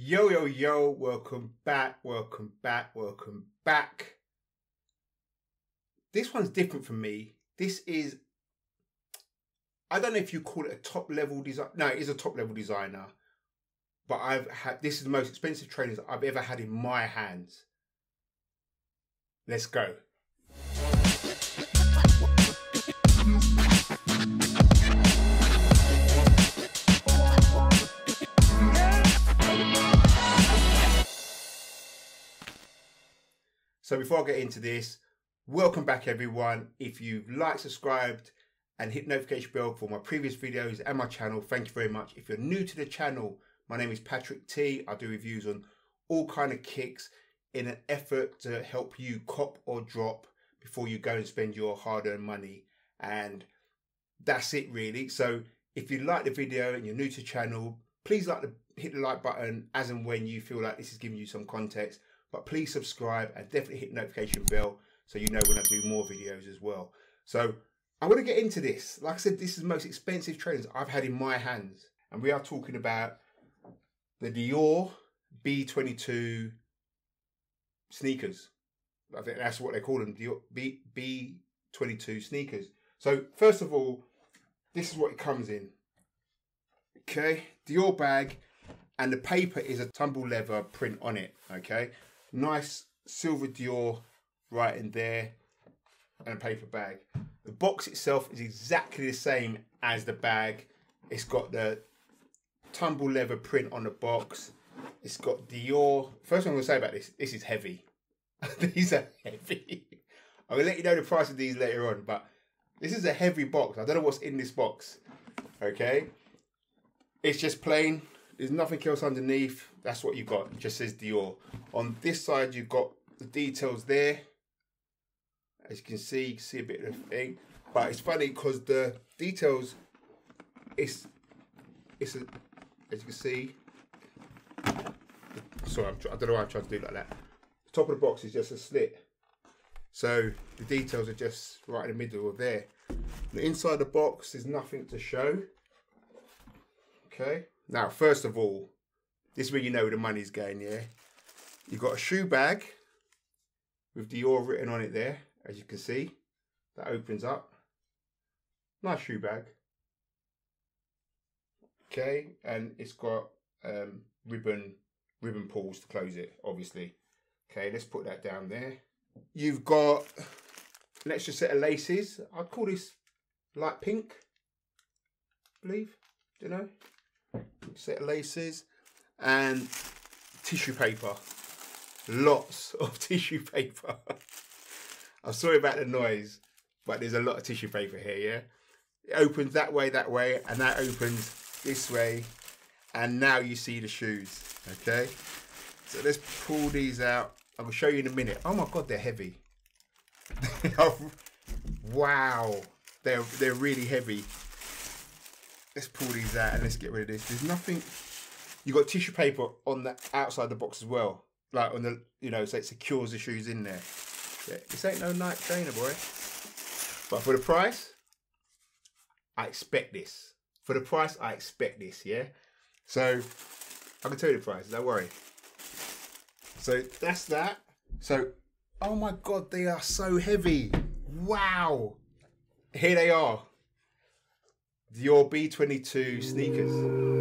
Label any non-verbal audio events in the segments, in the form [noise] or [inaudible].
Yo, yo, yo, welcome back, welcome back, welcome back. This one's different from me. This is, I don't know if you call it a top level design. No, it is a top level designer. But I've had, this is the most expensive trainers I've ever had in my hands. Let's go. So before I get into this, welcome back everyone. If you've liked, subscribed, and hit notification bell for my previous videos and my channel, thank you very much. If you're new to the channel, my name is Patrick T. I do reviews on all kind of kicks in an effort to help you cop or drop before you go and spend your hard-earned money. And that's it really. So if you like the video and you're new to the channel, please like the hit the like button as and when you feel like this is giving you some context. But please subscribe and definitely hit notification bell so you know when I do more videos as well. So I want to get into this. Like I said, this is the most expensive trainers I've had in my hands. And we are talking about the Dior B22 sneakers. I think that's what they call them, Dior B, B22 sneakers. So first of all, this is what it comes in. Okay, Dior bag, and the paper is a tumble leather print on it. Okay, nice silver Dior right in there, and a paper bag. The box itself is exactly the same as the bag. It's got the tumble leather print on the box. It's got Dior. First thing I'm gonna say about this, this is heavy. [laughs] these are heavy. I'm gonna let you know the price of these later on, but this is a heavy box. I don't know what's in this box. Okay. It's just plain. There's nothing else underneath. That's what you got. It just says Dior. On this side, you've got the details there. As you can see, you can see a bit of thing. But it's funny because the details, it's, it's a, as you can see. Sorry, I'm, I don't know why I'm trying to do like that. The top of the box is just a slit. So the details are just right in the middle of there. The inside of the box, there's nothing to show. Okay. Now, first of all, this is where you know where the money's going, yeah? You've got a shoe bag with Dior written on it there, as you can see. That opens up. Nice shoe bag. Okay, and it's got um, ribbon ribbon pulls to close it, obviously. Okay, let's put that down there. You've got an extra set of laces. I'd call this light pink, I believe. Do you know? Set of laces and tissue paper. Lots [laughs] of tissue paper. I'm sorry about the noise, but there's a lot of tissue paper here, yeah? It opens that way, that way, and that opens this way. And now you see the shoes, okay? So let's pull these out. I will show you in a minute. Oh my God, they're heavy. [laughs] wow, they're, they're really heavy. Let's pull these out and let's get rid of this. There's nothing, you got tissue paper on the outside of the box as well. Like on the, you know, so it secures the shoes in there. Yeah, this ain't no night trainer, boy. But for the price, I expect this. For the price, I expect this, yeah? So, I can tell you the price, don't worry. So, that's that. So, oh my God, they are so heavy. Wow. Here they are. Dior B22 sneakers.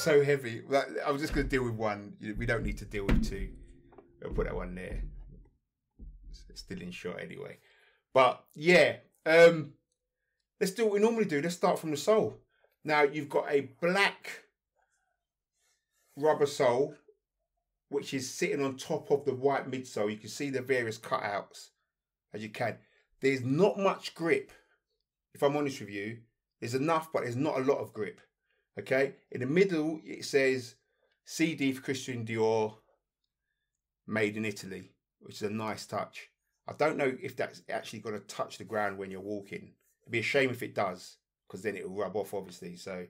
So heavy. I was just going to deal with one. We don't need to deal with two. I'll put that one there. It's still in shot anyway. But yeah, um, let's do what we normally do. Let's start from the sole. Now you've got a black rubber sole, which is sitting on top of the white midsole. You can see the various cutouts as you can. There's not much grip, if I'm honest with you. There's enough, but there's not a lot of grip. Okay, in the middle it says CD for Christian Dior, made in Italy, which is a nice touch. I don't know if that's actually going to touch the ground when you're walking. It'd be a shame if it does, because then it'll rub off, obviously. So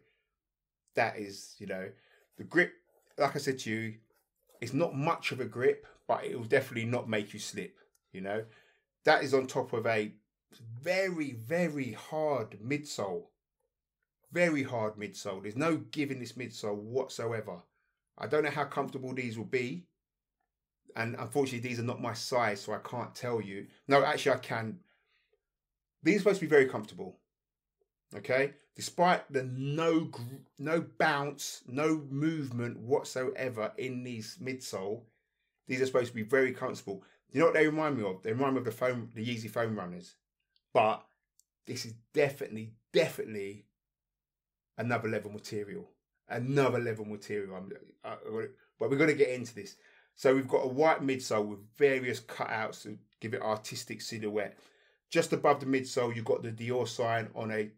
that is, you know, the grip. Like I said to you, it's not much of a grip, but it will definitely not make you slip. You know, that is on top of a very, very hard midsole. Very hard midsole. There's no giving this midsole whatsoever. I don't know how comfortable these will be. And unfortunately these are not my size so i can't tell you. No actually i can. These are supposed to be very comfortable okay? Despite the no no bounce no movement whatsoever in these midsole these are supposed to be very comfortable. You know what they remind me of? They remind me of the foam the yeezy foam runners. But this is definitely definitely another level material another level material I'm, I, but we're going to get into this so we've got a white midsole with various cutouts to give it artistic silhouette. Just above the midsole, you've got the Dior sign on a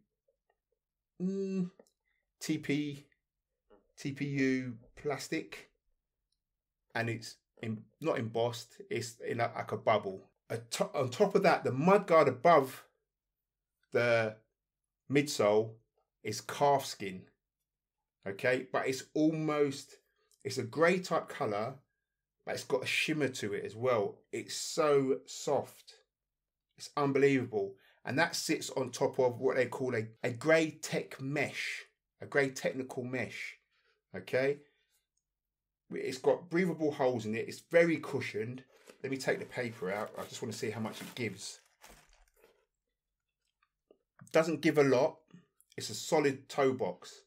mm, TP TPU plastic, and it's in, not embossed. It's in a, like a bubble. A to- on top of that, the mudguard above the midsole is calf skin. Okay, but it's almost it's a grey type colour but it's got a shimmer to it as well. It's so soft. It's unbelievable. And that sits on top of what they call a, a grey tech mesh, a grey technical mesh. Okay? It's got breathable holes in it. It's very cushioned. Let me take the paper out. I just want to see how much it gives. Doesn't give a lot. It's a solid toe box.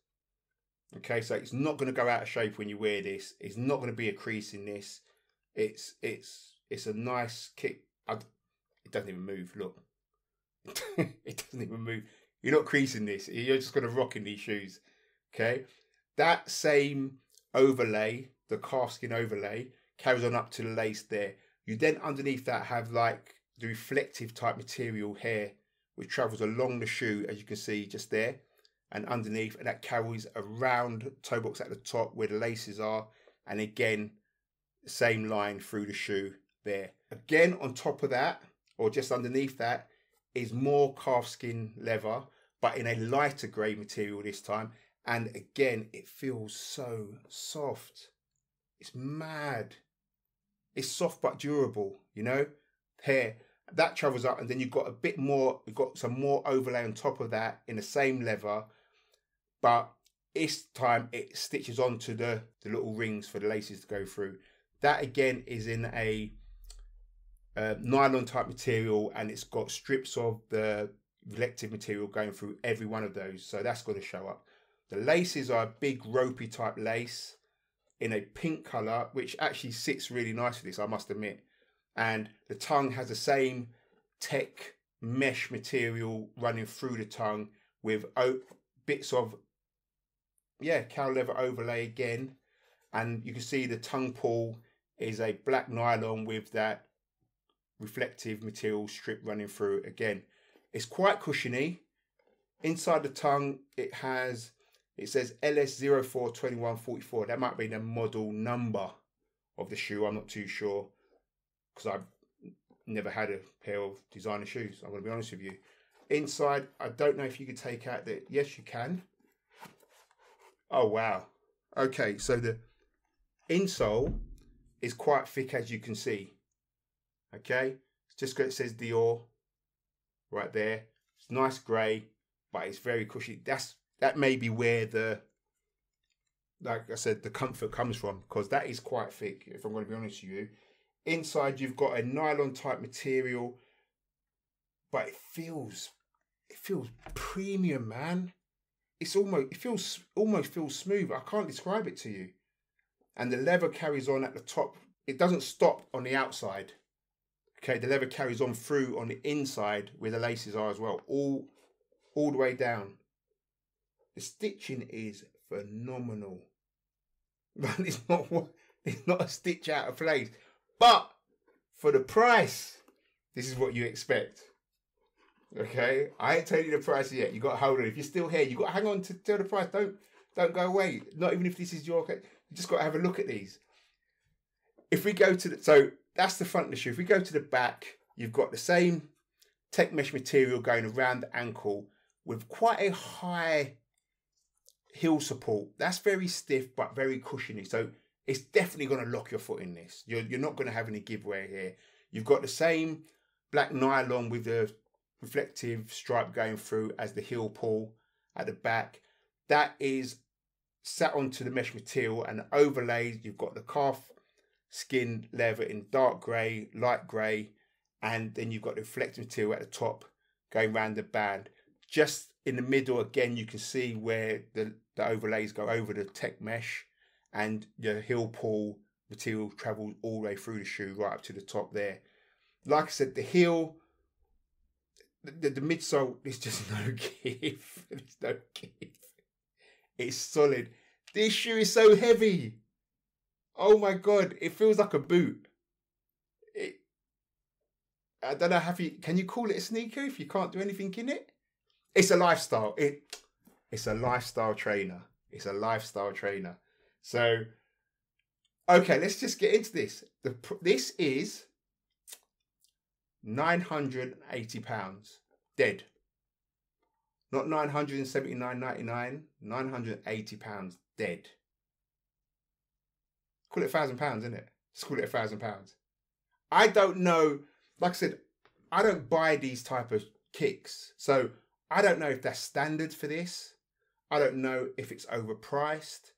Okay, so it's not going to go out of shape when you wear this. It's not going to be a crease in this. It's it's it's a nice kick. I, it doesn't even move. Look, [laughs] it doesn't even move. You're not creasing this. You're just going to rock in these shoes. Okay, that same overlay, the calfskin overlay, carries on up to the lace there. You then underneath that have like the reflective type material here, which travels along the shoe, as you can see just there and underneath, and that carries around toe box at the top where the laces are, and again, same line through the shoe there. Again, on top of that, or just underneath that, is more calfskin leather, but in a lighter grey material this time. And again, it feels so soft. It's mad. It's soft but durable, you know? Here, that travels up, and then you've got a bit more, you've got some more overlay on top of that in the same leather, but this time it stitches onto the, the little rings for the laces to go through. That again is in a uh, nylon type material and it's got strips of the reflective material going through every one of those. So that's going to show up. The laces are a big ropey type lace in a pink color, which actually sits really nice for this, I must admit. And the tongue has the same tech mesh material running through the tongue with bits of yeah cow leather overlay again and you can see the tongue pull is a black nylon with that reflective material strip running through it again. It's quite cushiony. Inside the tongue, it has, it says LS042144. That might be the model number of the shoe. I'm not too sure because I've never had a pair of designer shoes. I'm going to be honest with you. Inside, I don't know if you could take out the, yes, you can. Oh, wow. Okay, so the insole is quite thick as you can see. Okay, it's just it says Dior right there. It's nice grey, but it's very cushy. That's that may be where the like I said, the comfort comes from because that is quite thick. If I'm going to be honest with you, inside you've got a nylon type material, but it feels it feels premium, man. It's almost it feels almost feels smooth. I can't describe it to you and the leather carries on at the top. It doesn't stop on the outside. Okay, the leather carries on through on the inside where the laces are as well, all all the way down. The stitching is phenomenal. [laughs] But it's not it's not a stitch out of place. But for the price, this is what you expect. Okay, I ain't telling you the price yet. You got to hold on. If you're still here, you got to hang on to tell the price. Don't don't go away. Not even if this is your. Case. You just got to have a look at these. If we go to the so that's the front of the shoe. If we go to the back, you've got the same tech mesh material going around the ankle with quite a high heel support. That's very stiff but very cushiony. So it's definitely going to lock your foot in this. You're, you're not going to have any giveaway here. You've got the same black nylon with the reflective stripe going through as the heel pull at the back. That is sat onto the mesh material and overlaid. You've got the calf skin leather in dark grey, light grey, and then you've got the reflective material at the top going around the band. Just in the middle, again, you can see where the, the overlays go over the tech mesh and the heel pull material travels all the way through the shoe right up to the top there. Like I said, the heel, the, the midsole is just [laughs] no give. No give. It's solid. This shoe is so heavy. Oh my god, it feels like a boot. It, I don't know. Have you? Can you call it a sneaker if you can't do anything in it? It's a lifestyle. It, it's a lifestyle trainer. It's a lifestyle trainer. So, okay, let's just get into this. The this is nine hundred and eighty pounds dead. Not nine hundred and seventy nine ninety nine. Nine hundred and eighty pounds dead. Call it a thousand pounds, isn't it? Just call it a thousand pounds. I don't know. Like I said, I don't buy these type of kicks, so I don't know if that's standard for this. I don't know if it's overpriced.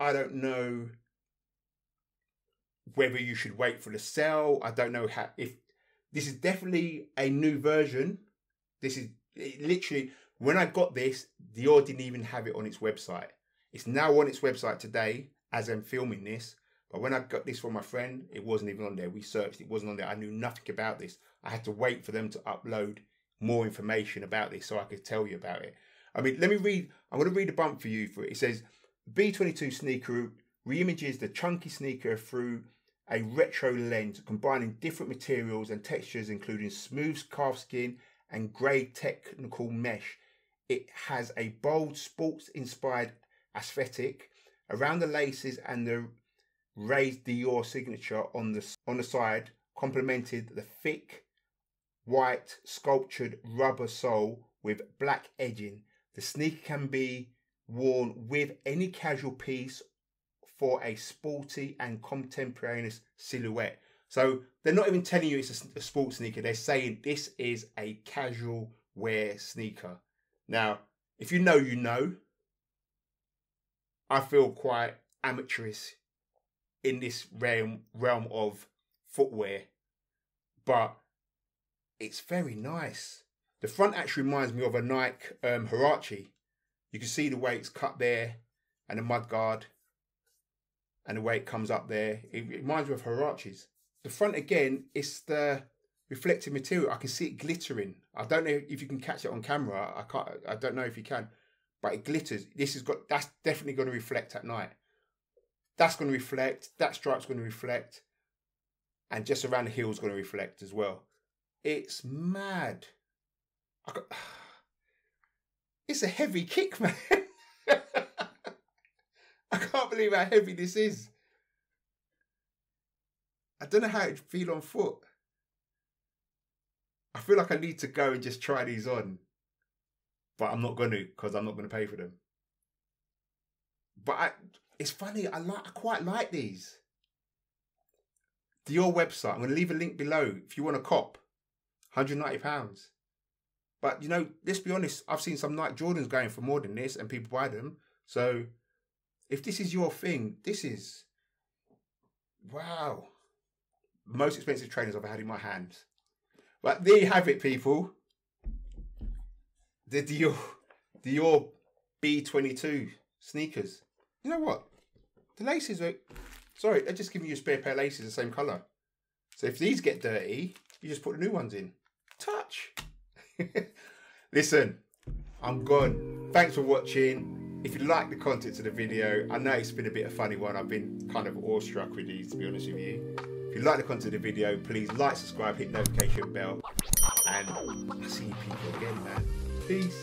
I don't know whether you should wait for the sale. I don't know how if this is definitely a new version. This is literally when I got this, Dior didn't even have it on its website. It's now on its website today as I'm filming this. But when I got this from my friend, it wasn't even on there. We searched, it wasn't on there. I knew nothing about this. I had to wait for them to upload more information about this so I could tell you about it. I mean, let me read. I'm going to read a bump for you for it. It says B22 sneaker reimages the chunky sneaker through a retro lens, combining different materials and textures, including smooth calfskin and grey technical mesh. It has a bold, sports inspired aesthetic around the laces and the raised Dior signature on the, on the side, complemented the thick, white, sculptured rubber sole with black edging. The sneaker can be worn with any casual piece for a sporty and contemporaneous silhouette. So they're not even telling you it's a, a sports sneaker. They're saying this is a casual wear sneaker. Now, if you know, you know. I feel quite amateurish in this realm realm of footwear, but it's very nice. The front actually reminds me of a Nike um, Huarache. You can see the way it's cut there and the mud guard and the way it comes up there. It reminds me of Huaraches. The front again is the reflective material. I can see it glittering. I don't know if you can catch it on camera. I can't. I don't know if you can, but it glitters. This has got. That's definitely going to reflect at night. That's going to reflect. That stripe's going to reflect, and just around the heel is going to reflect as well. It's mad. I got, it's a heavy kick, [laughs] man. I can't believe how heavy this is. I don't know how it feel on foot. I feel like I need to go and just try these on. But I'm not going to because I'm not going to pay for them. But I, it's funny. I like. I quite like these. Your website. I'm going to leave a link below if you want a cop. 190 pounds. But you know, let's be honest. I've seen some Nike Jordans going for more than this, and people buy them. So, if this is your thing, this is wow. Most expensive trainers I've had in my hands. But there you have it, people. The Dior, Dior B22 sneakers. You know what? The laces are sorry. They're just giving you a spare pair of laces the same color. So if these get dirty, you just put the new ones in. Touch. [laughs] Listen, I'm gone. Thanks for watching. If you like the content of the video, I know it's been a bit of a funny one. I've been kind of awestruck with these, to be honest with you. If you like the content of the video, please like, subscribe, hit notification bell, and I'll see you people again, man. Peace.